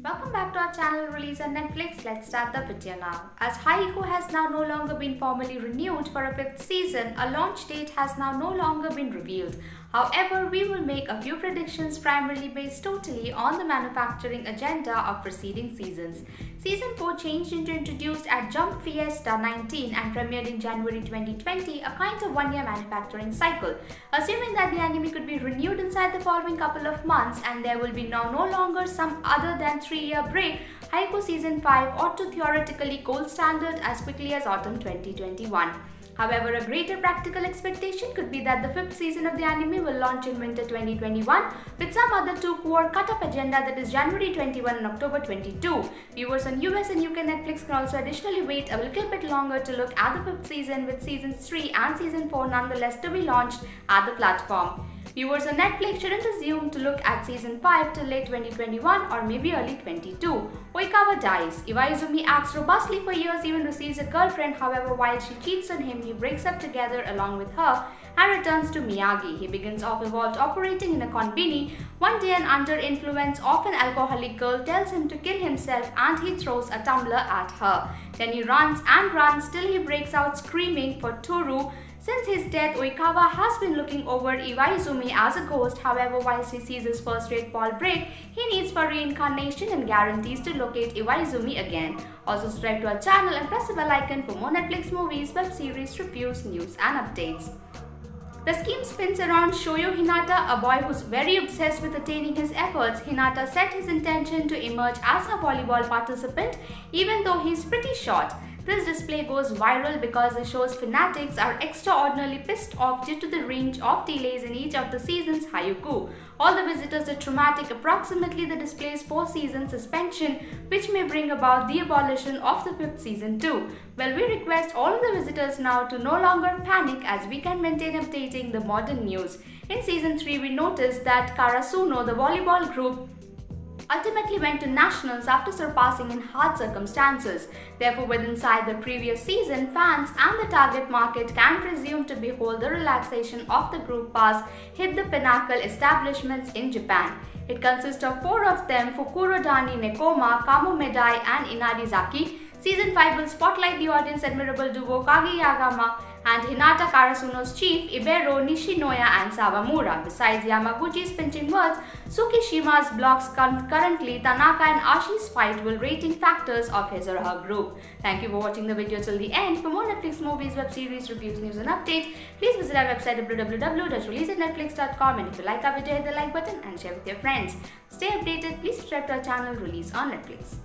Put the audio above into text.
Welcome back to our channel release on Netflix. Let's start the video now. As Haikyuu has now no longer been formally renewed for a fifth season, a launch date has now no longer been revealed. However, we will make a few predictions primarily based totally on the manufacturing agenda of preceding seasons. Season 4 changed into introduced at Jump Festa 19 and premiered in January 2020, a kind of one-year manufacturing cycle. Assuming that the anime could be renewed inside the following couple of months and there will be now no longer some other than 3-year break, Haikyuu Season 5 ought to theoretically gold standard as quickly as autumn 2021. However, a greater practical expectation could be that the fifth season of the anime will launch in winter 2021 with some other two cour cut-up agenda that is January 21 and October 22. Viewers on US and UK Netflix can also additionally wait a little bit longer to look at the fifth season with seasons 3 and season 4 nonetheless to be launched at the platform. Viewers on Netflix shouldn't assume to look at season 5 till late 2021 or maybe early 22. Oikawa dies. Iwaizumi acts robustly for years, even receives a girlfriend. However, while she cheats on him, he breaks up together along with her and returns to Miyagi. He begins off evolved operating in a konbini. One day, an under influence of an alcoholic girl tells him to kill himself and he throws a tumbler at her. Then he runs and runs till he breaks out screaming for Toru since his death, Oikawa has been looking over Iwaizumi as a ghost. However, whilst he sees his first rate ball break, he needs for reincarnation and guarantees to locate Iwaizumi again. Also subscribe to our channel and press the bell icon for more Netflix movies, web series, reviews, news and updates. The scheme spins around Shoyo Hinata, a boy who's very obsessed with attaining his efforts. Hinata set his intention to emerge as a volleyball participant even though he's pretty short. This display goes viral because the show's fanatics are extraordinarily pissed off due to the range of delays in each of the season's Haikyuu. All the visitors are traumatic approximately the display's 4 season suspension which may bring about the abolition of the 5th season too. Well, we request all of the visitors now to no longer panic as we can maintain updating the modern news. In season 3, we noticed that Karasuno, the volleyball group, ultimately went to nationals after surpassing in hard circumstances. Therefore, with inside the previous season, fans and the target market can presume to behold the relaxation of the group pass hit the pinnacle establishments in Japan. It consists of four of them, Fukurodani Nekoma, Kamomedai and Inarizaki. Season 5 will spotlight the audience admirable duo Kageyama and Hinata Karasuno's chief libero, Nishinoya and Sawamura. Besides Yamaguchi's pinching words, Tsukishima's blocks currently Tanaka and Asahi's fight will rating factors of his or her group. Thank you for watching the video till the end. For more Netflix movies, web series, reviews, news and updates, please visit our website www.releaseatnetflix.com and if you like our video, hit the like button and share with your friends. Stay updated, please subscribe to our channel Release on Netflix.